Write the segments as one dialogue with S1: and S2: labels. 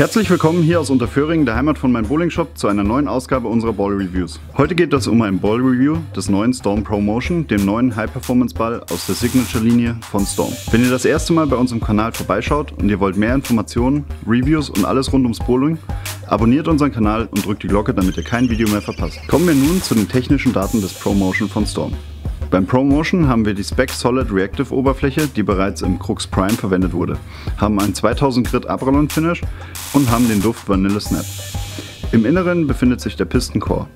S1: Herzlich willkommen hier aus Unterföhring, der Heimat von meinem Bowling Shop, zu einer neuen Ausgabe unserer Ball Reviews. Heute geht es um ein Ball Review des neuen Storm Pro Motion, dem neuen High Performance Ball aus der Signature Linie von Storm. Wenn ihr das erste Mal bei uns im Kanal vorbeischaut und ihr wollt mehr Informationen, Reviews und alles rund ums Bowling, abonniert unseren Kanal und drückt die Glocke, damit ihr kein Video mehr verpasst. Kommen wir nun zu den technischen Daten des Pro Motion von Storm. Beim ProMotion haben wir die Spec Solid Reactive Oberfläche, die bereits im Crux Prime verwendet wurde, haben ein 2000 Grit Abrolon Finish und haben den Duft Vanilla Snap. Im Inneren befindet sich der Piston Core.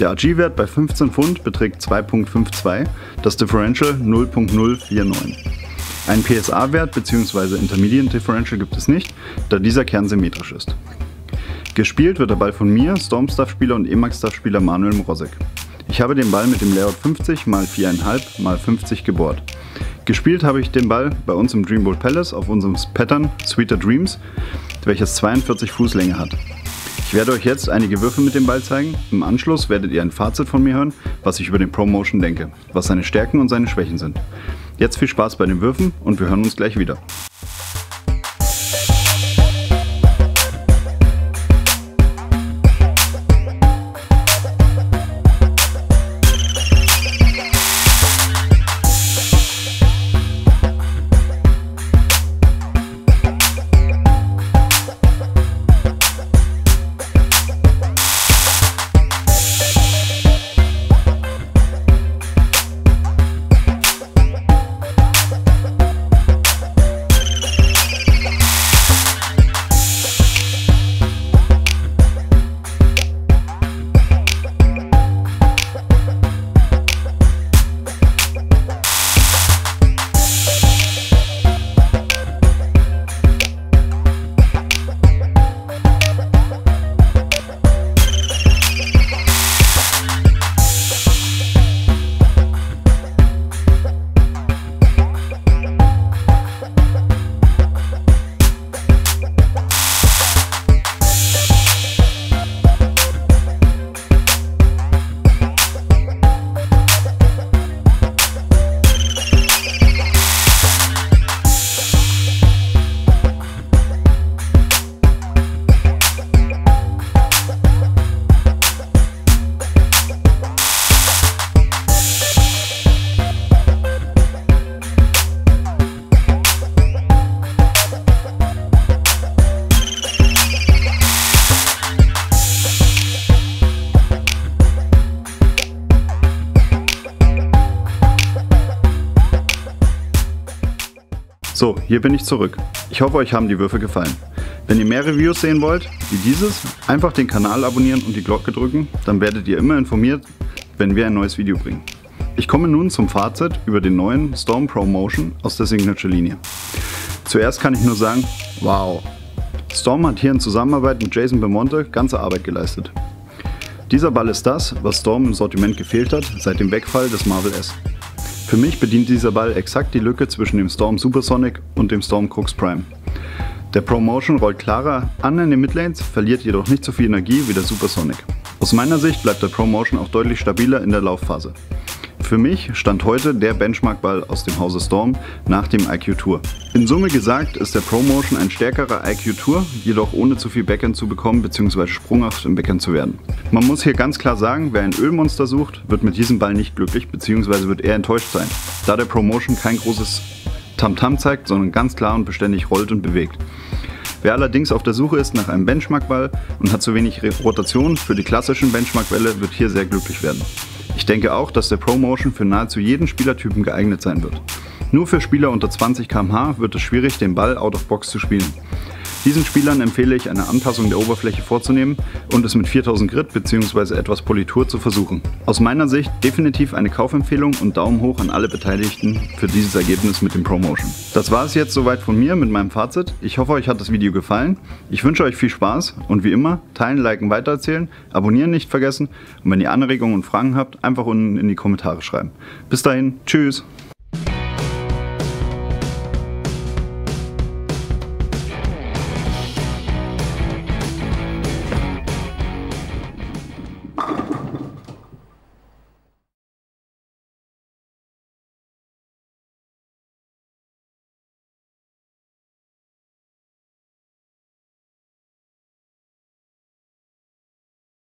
S1: Der AG-Wert bei 15 Pfund beträgt 2.52, das Differential 0.049. Ein PSA-Wert bzw. Intermediate Differential gibt es nicht, da dieser Kern symmetrisch ist. Gespielt wird der Ball von mir, Stormstaff-Spieler und Emax-Staff-Spieler Manuel Mrozek. Ich habe den Ball mit dem Layout 50 x 4,5 x 50 gebohrt. Gespielt habe ich den Ball bei uns im Dreamboat Palace auf unserem Pattern Sweeter Dreams, welches 42 Fuß Länge hat. Ich werde euch jetzt einige Würfe mit dem Ball zeigen. Im Anschluss werdet ihr ein Fazit von mir hören, was ich über den ProMotion denke, was seine Stärken und seine Schwächen sind. Jetzt viel Spaß bei den Würfen und wir hören uns gleich wieder. So, hier bin ich zurück. Ich hoffe, euch haben die Würfe gefallen. Wenn ihr mehr Reviews sehen wollt, wie dieses, einfach den Kanal abonnieren und die Glocke drücken, dann werdet ihr immer informiert, wenn wir ein neues Video bringen. Ich komme nun zum Fazit über den neuen Storm Pro Motion aus der Signature-Linie. Zuerst kann ich nur sagen, wow. Storm hat hier in Zusammenarbeit mit Jason Bemonte ganze Arbeit geleistet. Dieser Ball ist das, was Storm im Sortiment gefehlt hat seit dem Wegfall des Marvel S. Für mich bedient dieser Ball exakt die Lücke zwischen dem Storm Supersonic und dem Storm Crux Prime. Der ProMotion rollt klarer an in den Midlanes, verliert jedoch nicht so viel Energie wie der Supersonic. Aus meiner Sicht bleibt der ProMotion auch deutlich stabiler in der Laufphase. Für mich stand heute der Benchmark-Ball aus dem Hause Storm nach dem IQ Tour. In Summe gesagt ist der ProMotion ein stärkerer IQ Tour, jedoch ohne zu viel Backhand zu bekommen bzw. sprunghaft im Backhand zu werden. Man muss hier ganz klar sagen, wer ein Ölmonster sucht, wird mit diesem Ball nicht glücklich bzw. wird eher enttäuscht sein, da der ProMotion kein großes Tamtam -Tam zeigt, sondern ganz klar und beständig rollt und bewegt. Wer allerdings auf der Suche ist nach einem Benchmark-Ball und hat zu wenig Rotation für die klassischen Benchmark-Bälle, wird hier sehr glücklich werden. Ich denke auch, dass der ProMotion für nahezu jeden Spielertypen geeignet sein wird. Nur für Spieler unter 20 km/h wird es schwierig, den Ball out of box zu spielen. Diesen Spielern empfehle ich, eine Anpassung der Oberfläche vorzunehmen und es mit 4000 Grit bzw. etwas Politur zu versuchen. Aus meiner Sicht definitiv eine Kaufempfehlung und Daumen hoch an alle Beteiligten für dieses Ergebnis mit dem ProMotion. Das war es jetzt soweit von mir mit meinem Fazit. Ich hoffe, euch hat das Video gefallen. Ich wünsche euch viel Spaß und wie immer, teilen, liken, weitererzählen, abonnieren nicht vergessen und wenn ihr Anregungen und Fragen habt, einfach unten in die Kommentare schreiben. Bis dahin, tschüss!